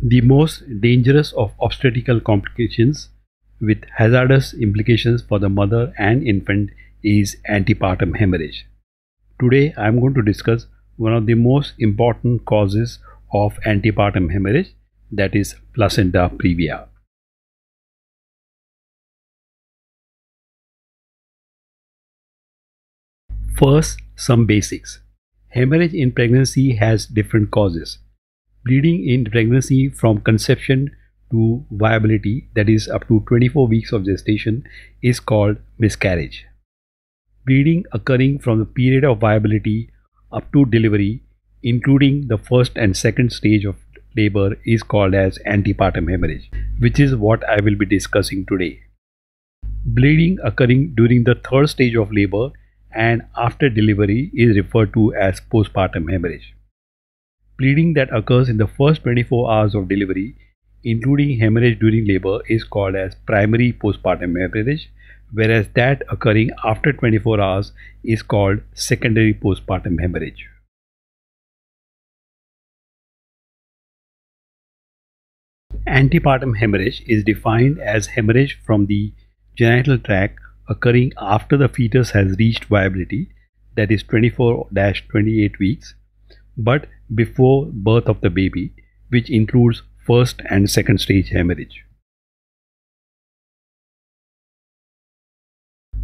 The most dangerous of obstetrical complications with hazardous implications for the mother and infant is antepartum hemorrhage. Today I am going to discuss one of the most important causes of antepartum hemorrhage that is placenta previa. First, some basics. Hemorrhage in pregnancy has different causes. Bleeding in pregnancy from conception to viability, that is up to 24 weeks of gestation, is called miscarriage. Bleeding occurring from the period of viability up to delivery, including the first and second stage of labor, is called as antepartum hemorrhage, which is what I will be discussing today. Bleeding occurring during the third stage of labor and after delivery is referred to as postpartum hemorrhage. Bleeding that occurs in the first 24 hours of delivery, including hemorrhage during labor, is called as primary postpartum hemorrhage, whereas that occurring after 24 hours is called secondary postpartum hemorrhage. Antepartum hemorrhage is defined as hemorrhage from the genital tract occurring after the fetus has reached viability, that is 24 28 weeks, but before birth of the baby, which includes first and second stage hemorrhage.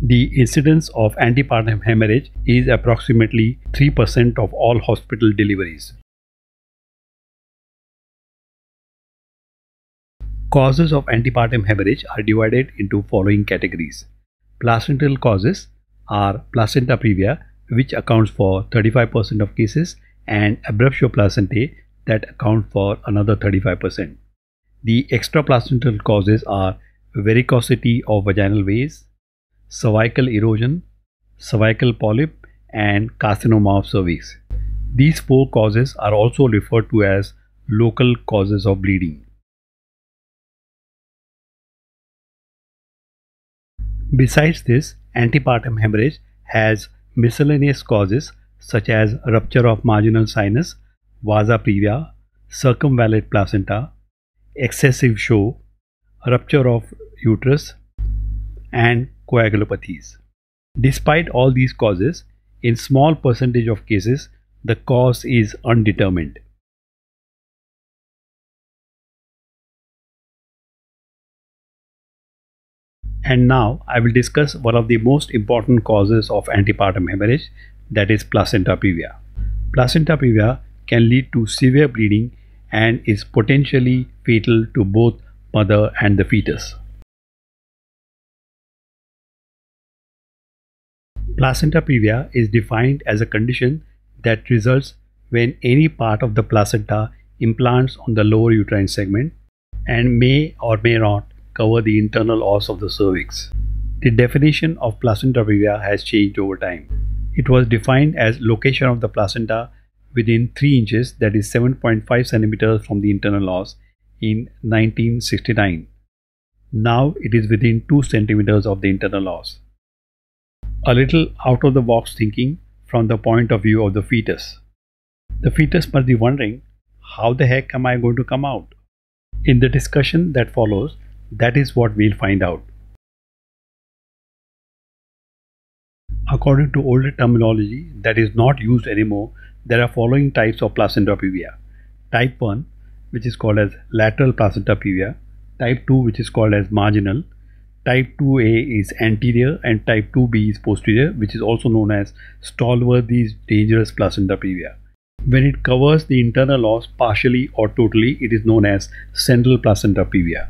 The incidence of antepartum hemorrhage is approximately 3% of all hospital deliveries. Causes of antepartum hemorrhage are divided into following categories. Placental causes are placenta previa, which accounts for 35% of cases, and abruptio placentae that account for another 35%. The extraplacental causes are varicosity of vaginal veins, cervical erosion, cervical polyp, and carcinoma of cervix. These four causes are also referred to as local causes of bleeding. Besides this, antepartum hemorrhage has miscellaneous causes such as rupture of marginal sinus, vasa previa, circumvallate placenta, excessive show, rupture of uterus, and coagulopathies. Despite all these causes, in small percentage of cases, the cause is undetermined. And now I will discuss one of the most important causes of antepartum hemorrhage that is placenta previa. Placenta previa can lead to severe bleeding and is potentially fatal to both mother and the fetus. Placenta previa is defined as a condition that results when any part of the placenta implants on the lower uterine segment and may or may not cover the internal os of the cervix. The definition of placenta previa has changed over time. It was defined as location of the placenta within 3 inches that is 7.5 centimeters from the internal os in 1969. Now it is within 2 centimeters of the internal os. A little out of the box thinking from the point of view of the fetus. The fetus must be wondering, how the heck am I going to come out? In the discussion that follows, that is what we'll find out. According to older terminology that is not used anymore, there are following types of placenta previa. Type 1, which is called as lateral placenta previa. Type 2, which is called as marginal. Type 2A is anterior and type 2B is posterior, which is also known as Stallworthy's dangerous placenta previa. When it covers the internal os partially or totally, it is known as central placenta previa.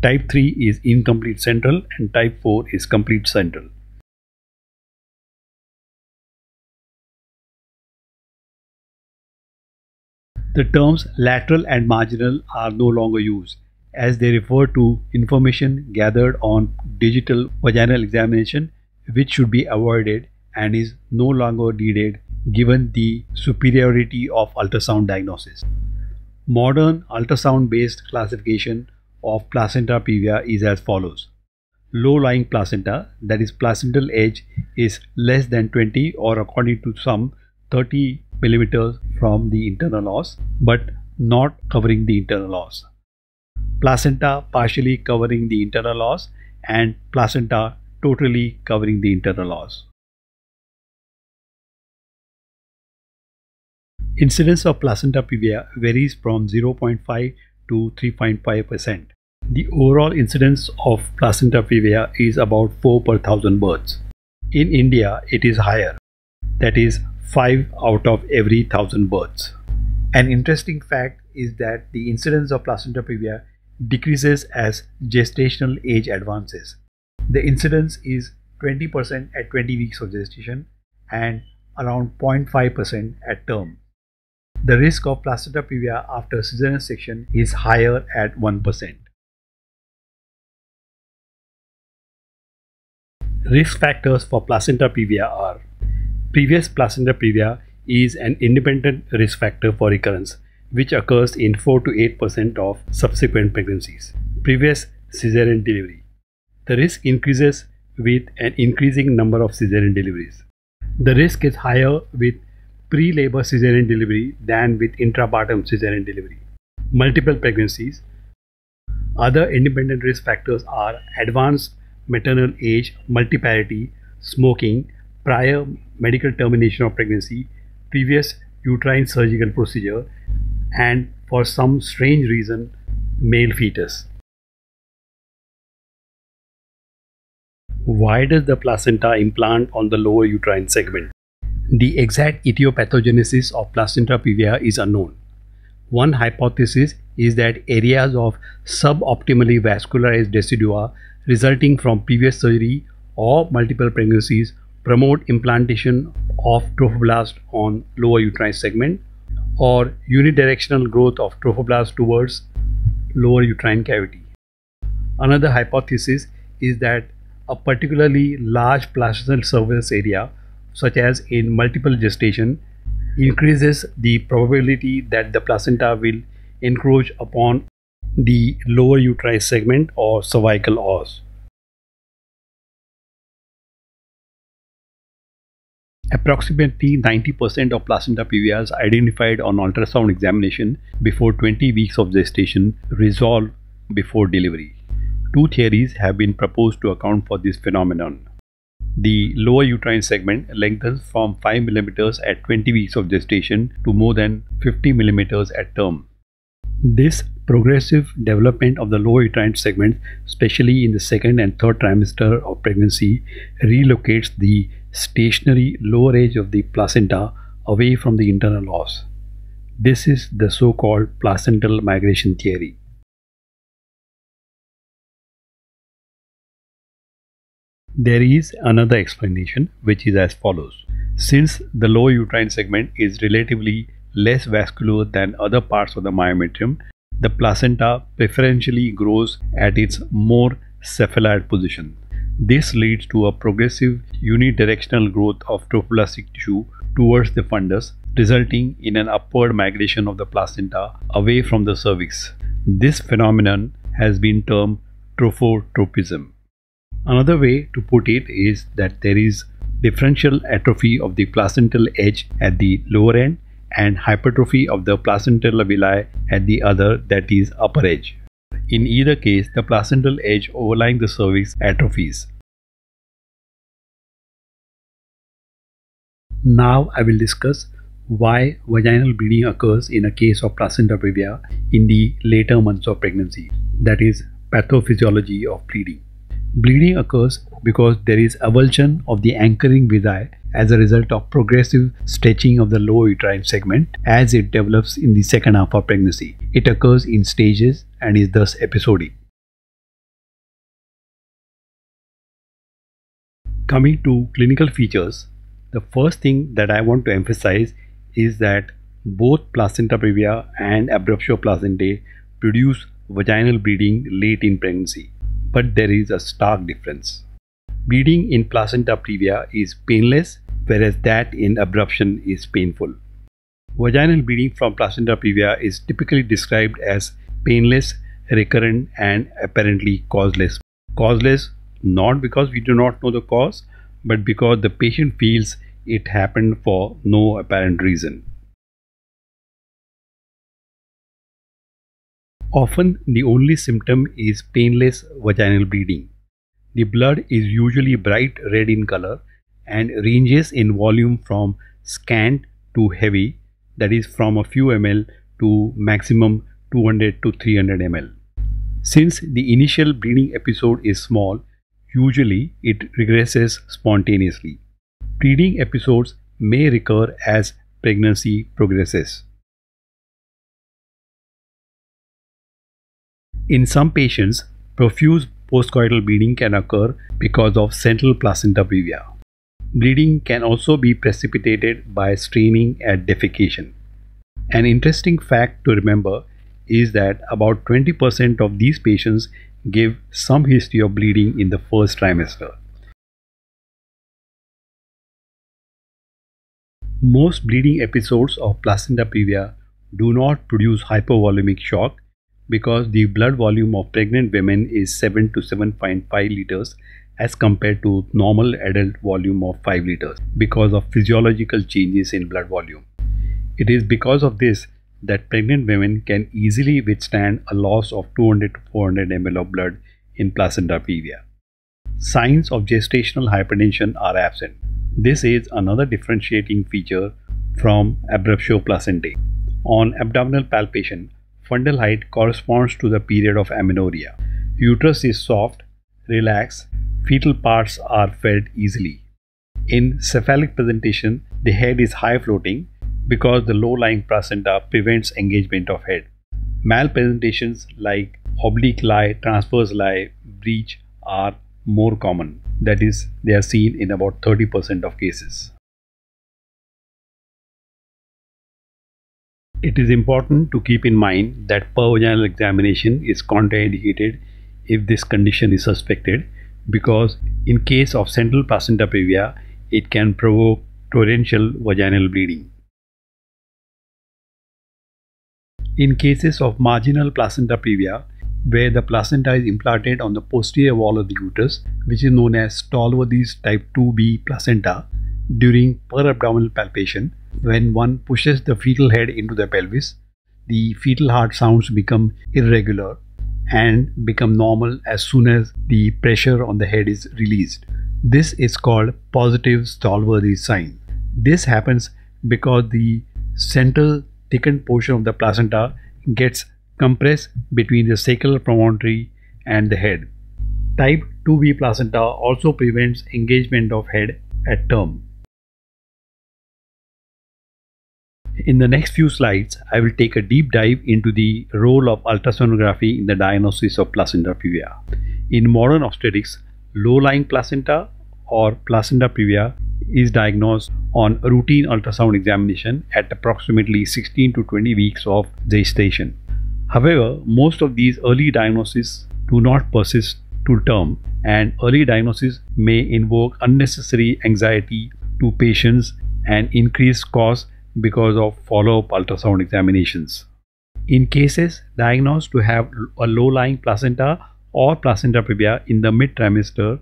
Type 3 is incomplete central and type 4 is complete central. The terms lateral and marginal are no longer used as they refer to information gathered on digital vaginal examination which should be avoided and is no longer needed given the superiority of ultrasound diagnosis. Modern ultrasound based classification of placenta previa is as follows. Low lying placenta, that is placental edge, is less than 20 or according to some 30 millimeters from the internal os, but not covering the internal os. Placenta partially covering the internal os and placenta totally covering the internal os. Incidence of placenta previa varies from 0.5 to 3.5%. The overall incidence of placenta previa is about 4 per thousand births. In India, it is higher, that is 5 out of every 1000 births. An interesting fact is that the incidence of placenta previa decreases as gestational age advances. The incidence is 20% at 20 weeks of gestation and around 0.5% at term. The risk of placenta previa after cesarean section is higher at 1%. Risk factors for placenta previa are previous placenta previa is an independent risk factor for recurrence which occurs in 4 to 8% of subsequent pregnancies. Previous cesarean delivery. The risk increases with an increasing number of cesarean deliveries. The risk is higher with pre-labor cesarean delivery than with intrapartum cesarean delivery. Multiple pregnancies. Other independent risk factors are advanced maternal age, multiparity, smoking, prior medical termination of pregnancy, previous uterine surgical procedure, and for some strange reason, male fetus. Why does the placenta implant on the lower uterine segment? The exact etiopathogenesis of placenta previa is unknown. One hypothesis is that areas of suboptimally vascularized decidua resulting from previous surgery or multiple pregnancies promote implantation of trophoblast on lower uterine segment or unidirectional growth of trophoblast towards lower uterine cavity. Another hypothesis is that a particularly large placental surface area, such as in multiple gestation, increases the probability that the placenta will encroach upon the lower uterine segment or cervical os. Approximately 90% of placenta previas identified on ultrasound examination before 20 weeks of gestation resolve before delivery. Two theories have been proposed to account for this phenomenon. The lower uterine segment lengthens from 5 mm at 20 weeks of gestation to more than 50 mm at term. This progressive development of the lower uterine segment, especially in the second and third trimester of pregnancy, relocates the stationary lower edge of the placenta away from the internal os. This is the so-called placental migration theory. There is another explanation which is as follows. Since the lower uterine segment is relatively less vascular than other parts of the myometrium, the placenta preferentially grows at its more cephalad position. This leads to a progressive unidirectional growth of trophoblastic tissue towards the fundus, resulting in an upward migration of the placenta away from the cervix. This phenomenon has been termed trophotropism. Another way to put it is that there is differential atrophy of the placental edge at the lower end and hypertrophy of the placental villi at the other that is upper edge. In either case, the placental edge overlying the cervix atrophies. Now I will discuss why vaginal bleeding occurs in a case of placenta previa in the later months of pregnancy, that is, pathophysiology of bleeding. Bleeding occurs because there is avulsion of the anchoring villi as a result of progressive stretching of the lower uterine segment as it develops in the second half of pregnancy. It occurs in stages and is thus episodic. Coming to clinical features, the first thing that I want to emphasize is that both placenta previa and abruptio placentae produce vaginal bleeding late in pregnancy, but there is a stark difference. Bleeding in placenta previa is painless, whereas that in abruption is painful. Vaginal bleeding from placenta previa is typically described as painless, recurrent, and apparently causeless. Causeless not because we do not know the cause, but because the patient feels it happened for no apparent reason. Often, the only symptom is painless vaginal bleeding. The blood is usually bright red in color and ranges in volume from scant to heavy, that is, from a few ml to maximum 200 to 300 ml. Since the initial bleeding episode is small, usually it regresses spontaneously. Bleeding episodes may recur as pregnancy progresses. In some patients, profuse postcoital bleeding can occur because of central placenta previa. Bleeding can also be precipitated by straining at defecation. An interesting fact to remember is that about 20% of these patients give some history of bleeding in the first trimester. Most bleeding episodes of placenta previa do not produce hypovolemic shock because the blood volume of pregnant women is 7 to 7.5 liters as compared to normal adult volume of 5 liters because of physiological changes in blood volume. It is because of this that pregnant women can easily withstand a loss of 200 to 400 ml of blood in placenta previa. Signs of gestational hypertension are absent. This is another differentiating feature from abruptio placentae. On abdominal palpation, fundal height corresponds to the period of amenorrhea. Uterus is soft, relaxed, fetal parts are felt easily. In cephalic presentation, the head is high floating because the low lying placenta prevents engagement of head. Malpresentations like oblique lie, transverse lie, breech are more common. That is, they are seen in about 30% of cases. It is important to keep in mind that pervaginal examination is contraindicated if this condition is suspected because in case of central placenta previa, it can provoke torrential vaginal bleeding. In cases of marginal placenta previa, where the placenta is implanted on the posterior wall of the uterus, which is known as Stallworthy's type 2b placenta, during perabdominal palpation, when one pushes the fetal head into the pelvis, the fetal heart sounds become irregular and become normal as soon as the pressure on the head is released. This is called positive Stallworthy sign. This happens because the central thickened portion of the placenta gets compressed between the sacral promontory and the head. Type 2b placenta also prevents engagement of head at term. In the next few slides, I will take a deep dive into the role of ultrasonography in the diagnosis of placenta previa. In modern obstetrics, low-lying placenta or placenta previa is diagnosed on routine ultrasound examination at approximately 16 to 20 weeks of gestation. However, most of these early diagnoses do not persist to term and early diagnosis may invoke unnecessary anxiety to patients and increase costs because of follow-up ultrasound examinations. In cases diagnosed to have a low-lying placenta or placenta previa in the mid-trimester,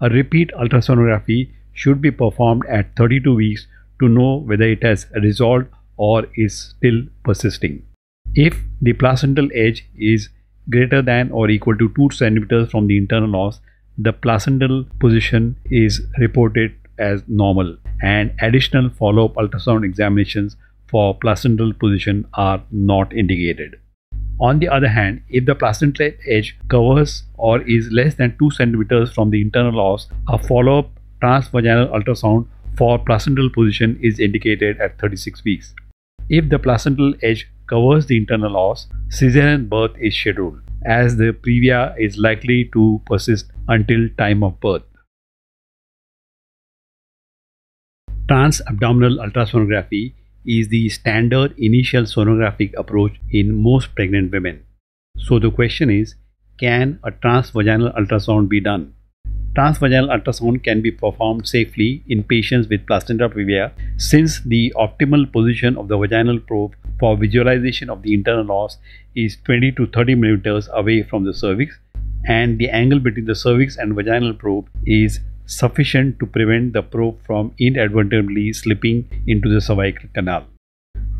a repeat ultrasonography should be performed at 32 weeks to know whether it has resolved or is still persisting. If the placental edge is greater than or equal to 2 centimeters from the internal os, the placental position is reported as normal and additional follow-up ultrasound examinations for placental position are not indicated. On the other hand, if the placental edge covers or is less than 2 centimeters from the internal os, a follow-up transvaginal ultrasound for placental position is indicated at 36 weeks. If the placental edge covers the internal os, cesarean birth is scheduled as the previa is likely to persist until time of birth. Transabdominal ultrasonography is the standard initial sonographic approach in most pregnant women. So the question is, can a transvaginal ultrasound be done? Transvaginal ultrasound can be performed safely in patients with placenta previa since the optimal position of the vaginal probe for visualization of the internal os is 20 to 30 millimeters away from the cervix and the angle between the cervix and vaginal probe is sufficient to prevent the probe from inadvertently slipping into the cervical canal.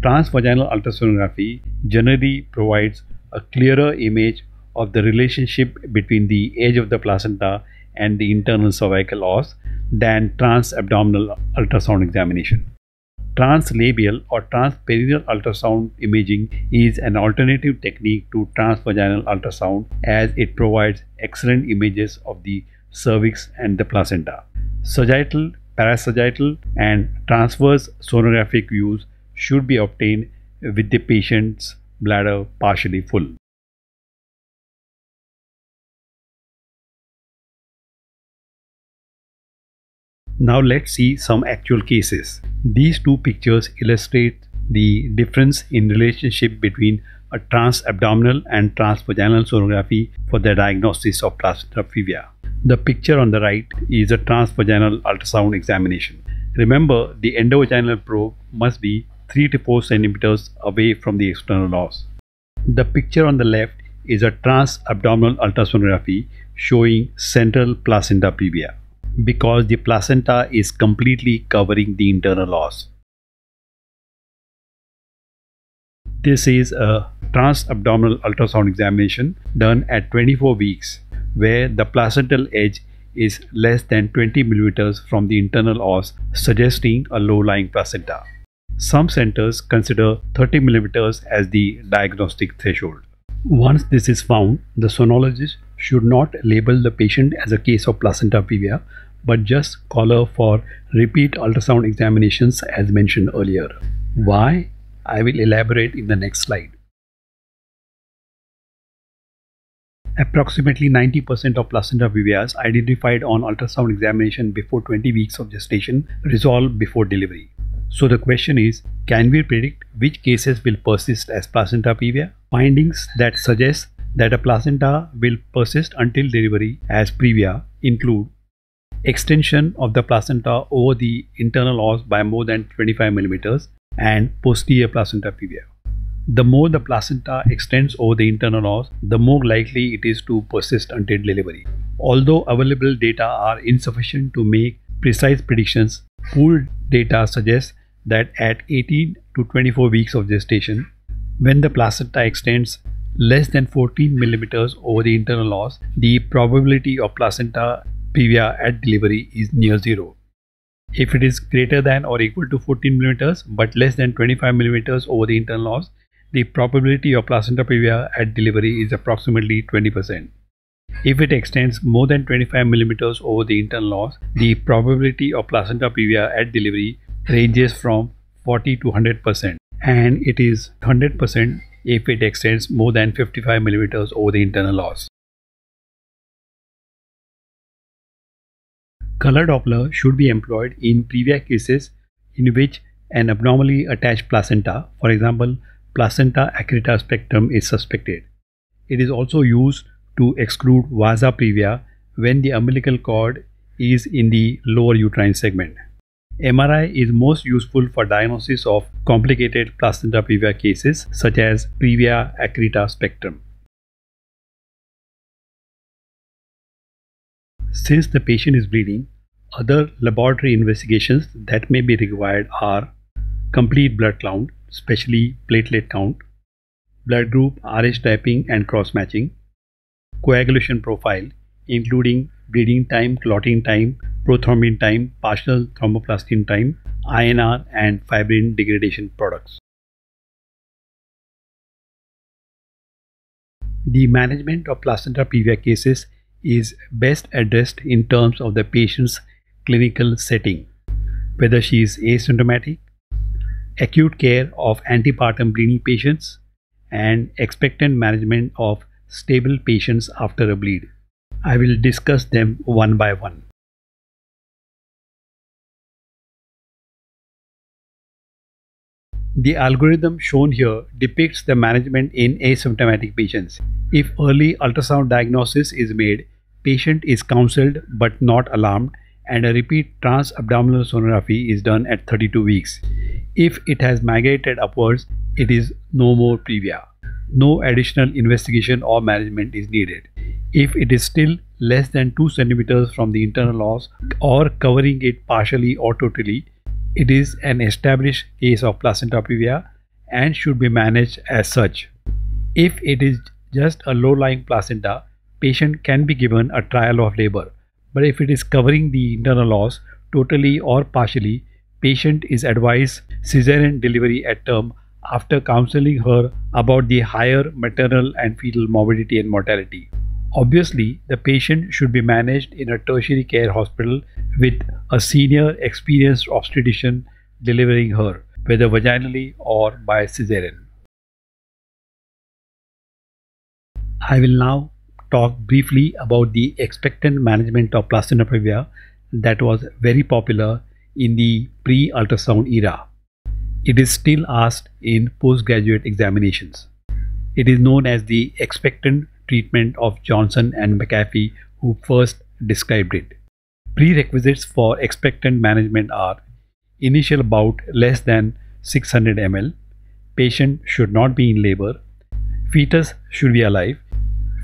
Transvaginal ultrasonography generally provides a clearer image of the relationship between the edge of the placenta and the internal cervical os than transabdominal ultrasound examination. Translabial or transperineal ultrasound imaging is an alternative technique to transvaginal ultrasound as it provides excellent images of the cervix and the placenta. Sagittal, parasagittal, and transverse sonographic views should be obtained with the patient's bladder partially full. Now let's see some actual cases. These two pictures illustrate the difference in relationship between a transabdominal and transvaginal sonography for the diagnosis of placenta previa. The picture on the right is a transvaginal ultrasound examination. Remember, the endovaginal probe must be 3 to 4 centimeters away from the external os. The picture on the left is a transabdominal ultrasonography showing central placenta previa because the placenta is completely covering the internal os. This is a transabdominal ultrasound examination done at 24 weeks where the placental edge is less than 20 millimeters from the internal os suggesting a low-lying placenta. Some centers consider 30 millimeters as the diagnostic threshold. Once this is found, the sonologist should not label the patient as a case of placenta previa but just call her for repeat ultrasound examinations as mentioned earlier. Why? I will elaborate in the next slide. Approximately 90% of placenta previas identified on ultrasound examination before 20 weeks of gestation resolve before delivery. So the question is, can we predict which cases will persist as placenta previa? Findings that suggest that a placenta will persist until delivery as previa include extension of the placenta over the internal os by more than 25 millimeters and posterior placenta previa. The more the placenta extends over the internal os, the more likely it is to persist until delivery. Although available data are insufficient to make precise predictions, pooled data suggests that at 18 to 24 weeks of gestation, when the placenta extends less than 14 millimeters over the internal os, the probability of placenta previa at delivery is near zero. If it is greater than or equal to 14 millimeters but less than 25 millimeters over the internal os, the probability of placenta previa at delivery is approximately 20%. If it extends more than 25 millimeters over the internal os, the probability of placenta previa at delivery ranges from 40 to 100% and it is 100% if it extends more than 55 millimeters over the internal os. Color Doppler should be employed in previa cases in which an abnormally attached placenta, for example, placenta accreta spectrum is suspected. It is also used to exclude vasa previa when the umbilical cord is in the lower uterine segment. MRI is most useful for diagnosis of complicated placenta previa cases such as previa accreta spectrum. Since the patient is bleeding, other laboratory investigations that may be required are complete blood count, especially platelet count, blood group RH typing and cross matching, coagulation profile, including bleeding time, clotting time, prothrombin time, partial thromboplastin time, INR, and fibrin degradation products. The management of placenta previa cases is best addressed in terms of the patient's clinical setting, whether she is asymptomatic, acute care of antepartum bleeding patients, and expectant management of stable patients after a bleed. I will discuss them one by one. The algorithm shown here depicts the management in asymptomatic patients. If early ultrasound diagnosis is made, patient is counseled but not alarmed and a repeat transabdominal sonography is done at 32 weeks. If it has migrated upwards, it is no more previa. No additional investigation or management is needed. If it is still less than 2 centimeters from the internal os or covering it partially or totally, it is an established case of placenta previa and should be managed as such. If it is just a low-lying placenta, patient can be given a trial of labor. But if it is covering the internal os totally or partially, patient is advised cesarean delivery at term after counseling her about the higher maternal and fetal morbidity and mortality. Obviously, the patient should be managed in a tertiary care hospital with a senior experienced obstetrician delivering her, whether vaginally or by cesarean. I will now talk briefly about the expectant management of placenta previa that was very popular in the pre-ultrasound era. It is still asked in postgraduate examinations. It is known as the expectant treatment of Johnson and Macafee who first described it. Prerequisites for expectant management are initial bout less than 600 ml, patient should not be in labor, fetus should be alive,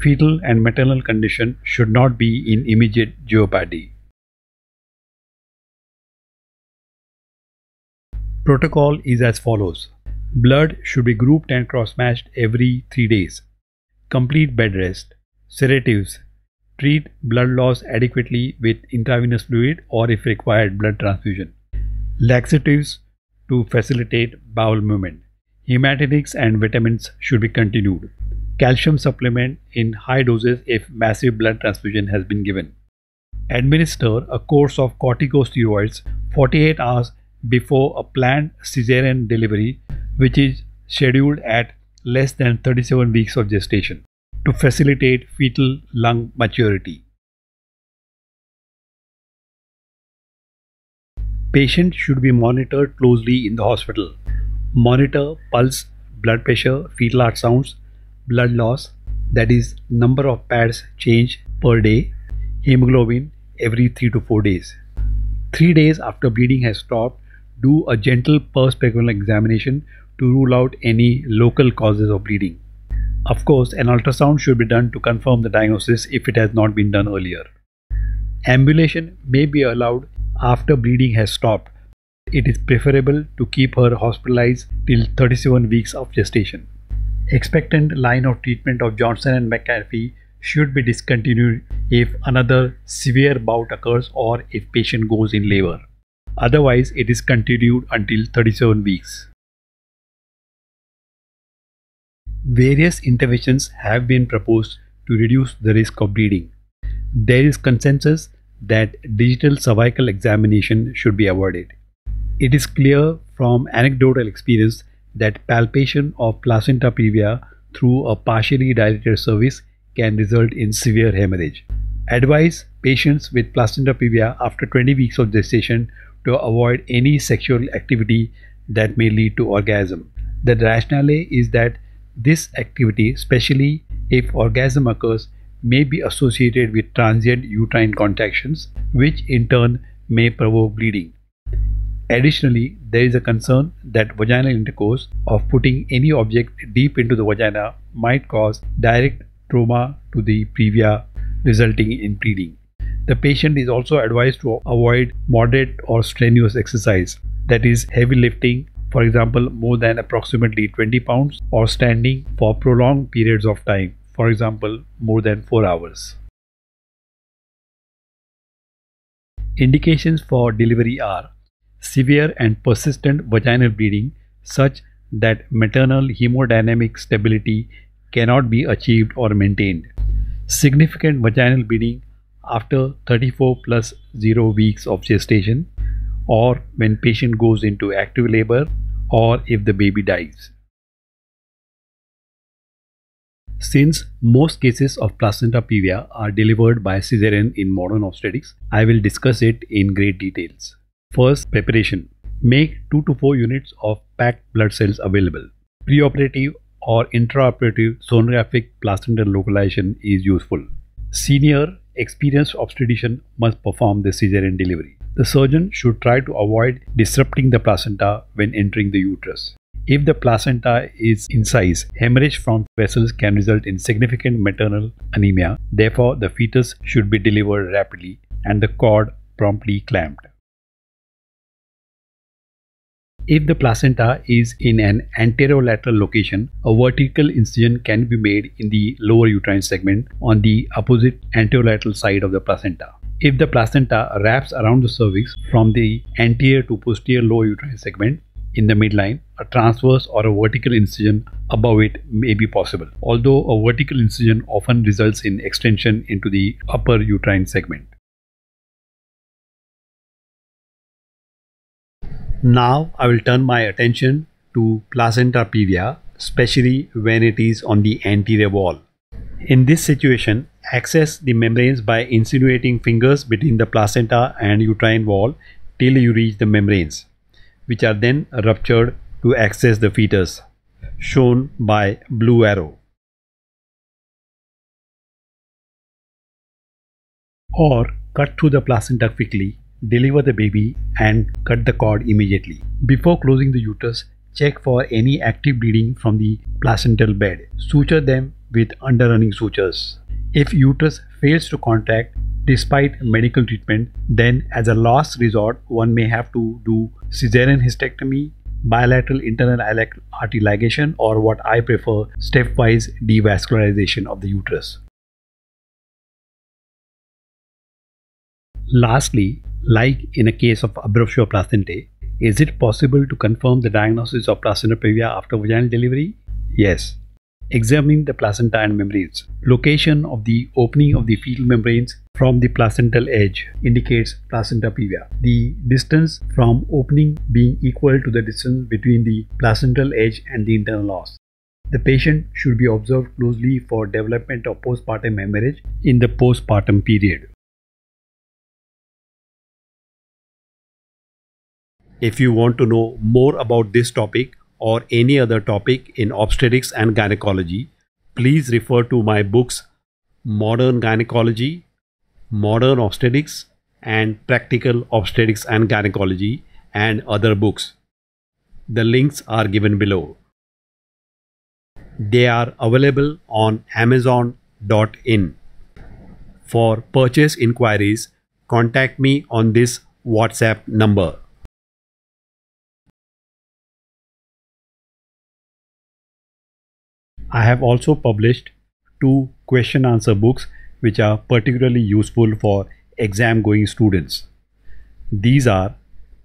fetal and maternal condition should not be in immediate jeopardy. Protocol is as follows. Blood should be grouped and cross-matched every 3 days. Complete bed rest. Sedatives. Treat blood loss adequately with intravenous fluid or if required blood transfusion. Laxatives to facilitate bowel movement. Hematinics and vitamins should be continued. Calcium supplement in high doses if massive blood transfusion has been given. Administer a course of corticosteroids 48 hours before a planned cesarean delivery, which is scheduled at less than 37 weeks of gestation to facilitate fetal lung maturity. Patients should be monitored closely in the hospital. Monitor pulse, blood pressure, fetal heart sounds, blood loss, that is, number of pads change per day, hemoglobin every 3 to 4 days. 3 days after bleeding has stopped, do a gentle per speculum examination to rule out any local causes of bleeding. Of course, an ultrasound should be done to confirm the diagnosis if it has not been done earlier. Ambulation may be allowed after bleeding has stopped. It is preferable to keep her hospitalized till 37 weeks of gestation. Expectant line of treatment of Johnson and Macafee should be discontinued if another severe bout occurs or if patient goes in labor. Otherwise, it is continued until 37 weeks. Various interventions have been proposed to reduce the risk of bleeding. There is consensus that digital cervical examination should be avoided. It is clear from anecdotal experience that palpation of placenta previa through a partially dilated cervix can result in severe hemorrhage. Advise patients with placenta previa after 20 weeks of gestation to avoid any sexual activity that may lead to orgasm. The rationale is that this activity, especially if orgasm occurs, may be associated with transient uterine contractions, which in turn may provoke bleeding. Additionally, there is a concern that vaginal intercourse of putting any object deep into the vagina might cause direct trauma to the previa, resulting in bleeding. The patient is also advised to avoid moderate or strenuous exercise, that is, heavy lifting, for example, more than approximately 20 pounds, or standing for prolonged periods of time, for example, more than 4 hours. Indications for delivery are severe and persistent vaginal bleeding, such that maternal hemodynamic stability cannot be achieved or maintained, significant vaginal bleeding after 34 plus 0 weeks of gestation or when patient goes into active labor or if the baby dies. Since most cases of placenta previa are delivered by cesarean in modern obstetrics, I will discuss it in great details. First, preparation. Make 2 to 4 units of packed blood cells available. Preoperative or intraoperative sonographic placental localization is useful. Senior experienced obstetrician must perform the cesarean delivery. The surgeon should try to avoid disrupting the placenta when entering the uterus. If the placenta is incised, hemorrhage from vessels can result in significant maternal anemia. Therefore, the fetus should be delivered rapidly and the cord promptly clamped. If the placenta is in an anterolateral location, a vertical incision can be made in the lower uterine segment on the opposite anterolateral side of the placenta. If the placenta wraps around the cervix from the anterior to posterior lower uterine segment in the midline, a transverse or a vertical incision above it may be possible, although a vertical incision often results in extension into the upper uterine segment. Now I will turn my attention to placenta previa, especially when it is on the anterior wall. In this situation, access the membranes by insinuating fingers between the placenta and uterine wall till you reach the membranes, which are then ruptured to access the fetus, shown by blue arrow. Or cut through the placenta quickly, deliver the baby and cut the cord immediately. Before closing the uterus, check for any active bleeding from the placental bed. Suture them with underrunning sutures. If uterus fails to contract despite medical treatment, then as a last resort, one may have to do cesarean hysterectomy, bilateral internal artery ligation, or what I prefer, stepwise devascularization of the uterus. Lastly, like in a case of abruptio placentae, is it possible to confirm the diagnosis of placenta previa after vaginal delivery? Yes. Examining the placenta and membranes. Location of the opening of the fetal membranes from the placental edge indicates placenta previa. The distance from opening being equal to the distance between the placental edge and the internal os. The patient should be observed closely for development of postpartum hemorrhage in the postpartum period. If you want to know more about this topic or any other topic in obstetrics and gynecology, please refer to my books Modern Gynecology, Modern Obstetrics, and Practical Obstetrics and Gynecology, and other books. The links are given below. They are available on Amazon.in. For purchase inquiries, contact me on this WhatsApp number. I have also published two question answer books which are particularly useful for exam going students. These are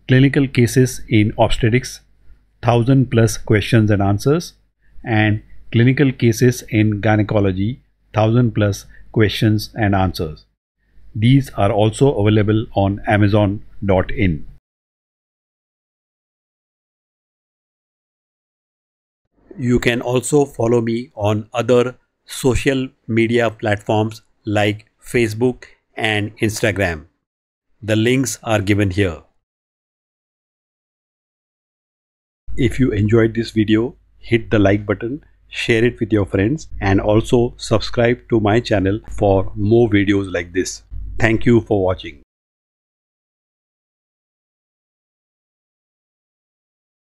Clinical Cases in Obstetrics, 1000 plus questions and answers, and Clinical Cases in Gynecology, 1000 plus questions and answers. These are also available on Amazon.in. You can also follow me on other social media platforms like Facebook and Instagram. The links are given here. If you enjoyed this video, hit the like button, share it with your friends and also subscribe to my channel for more videos like this. Thank you for watching.